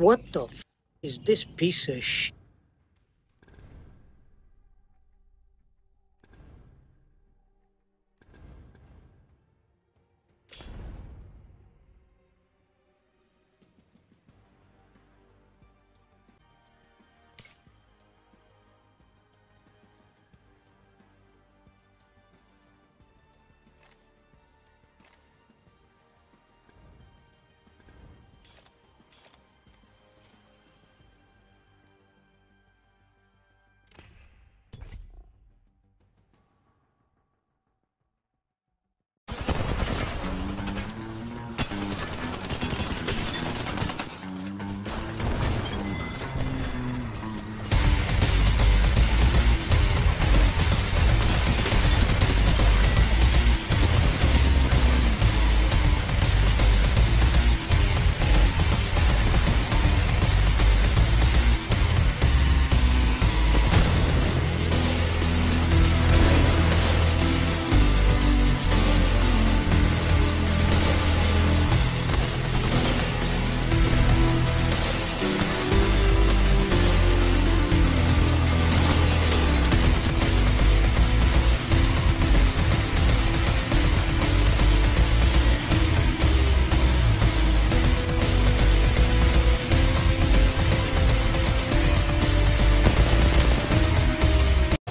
What the f is this piece of sh?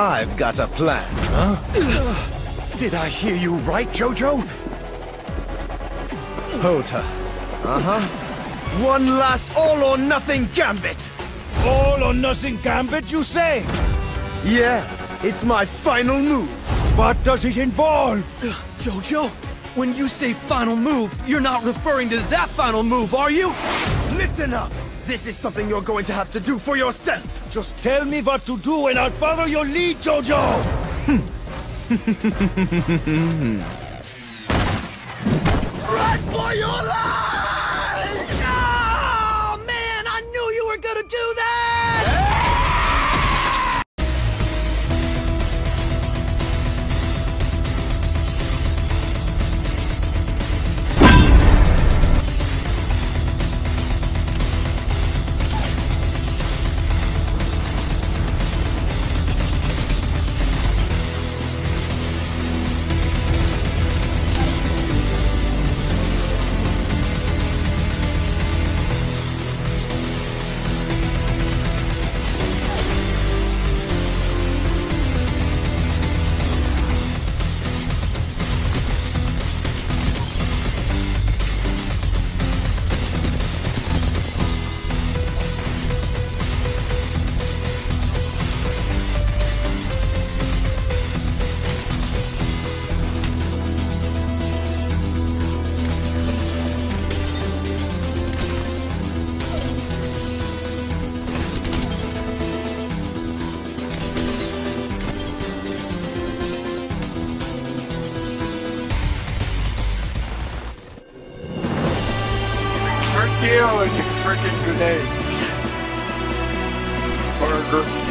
I've got a plan. Huh? Did I hear you right, Jojo? Hold her. Uh-huh. One last all-or-nothing gambit! All or nothing gambit, you say? Yeah, it's my final move. What does it involve? Jojo, when you say final move, you're not referring to that final move, are you? Listen up! This is something you're going to have to do for yourself! Just tell me what to do and I'll follow your lead, Jojo! Run for your life! You and your freaking grenades. Burger.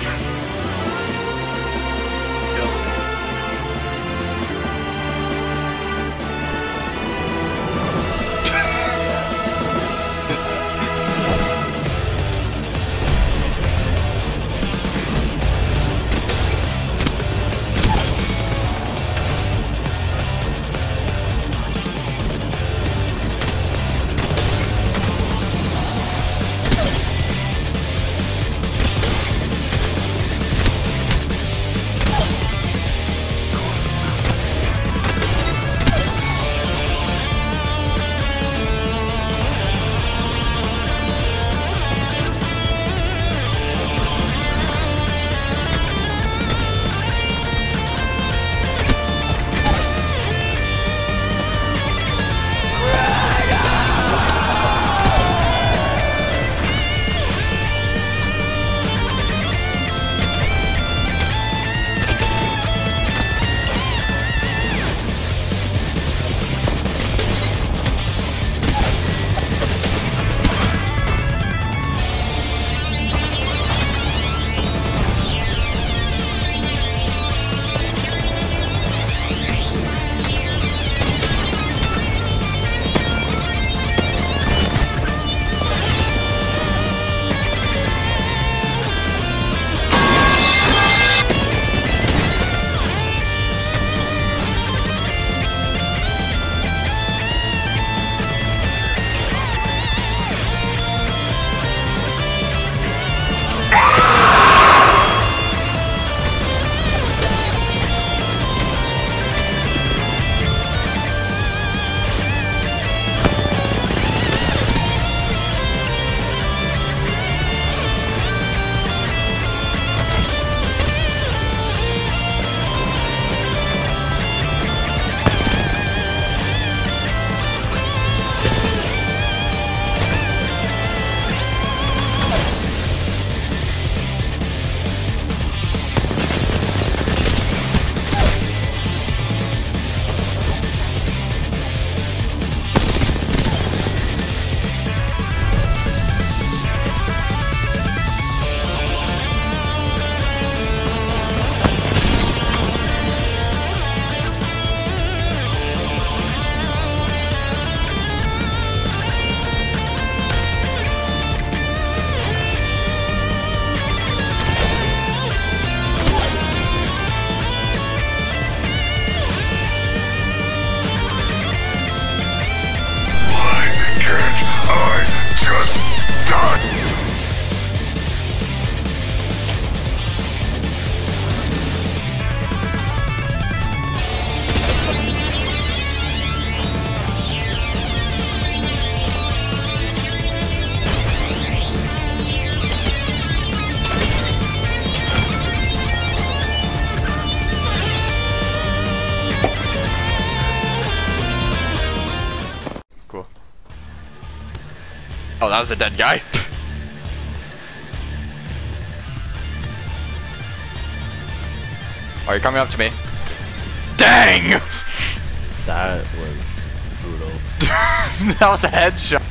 Oh, that was a dead guy. Are you coming up to me? Dang! That was brutal. that was a headshot.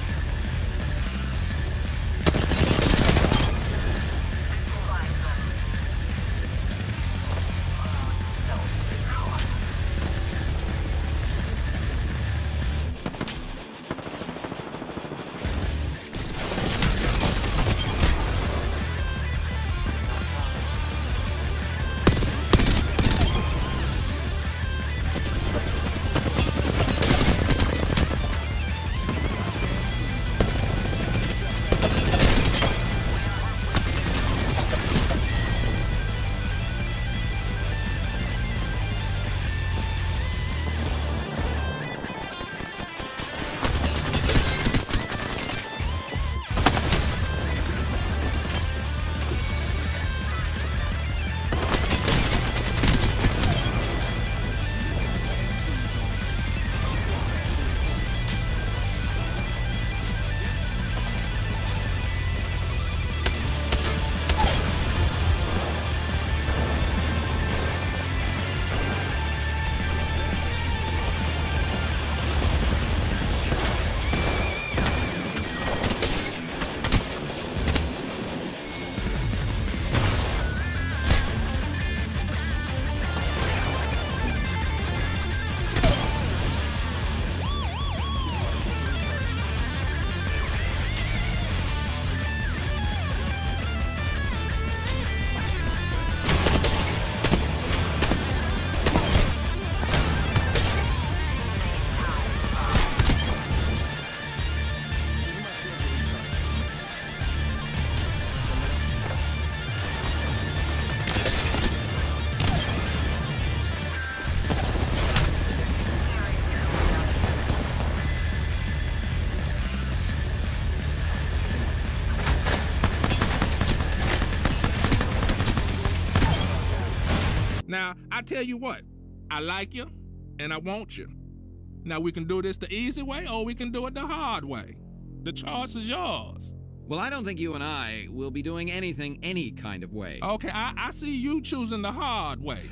Now, I tell you what, I like you and I want you. Now, we can do this the easy way or we can do it the hard way. The choice is yours. Well, I don't think you and I will be doing anything any kind of way. Okay, I, I see you choosing the hard way.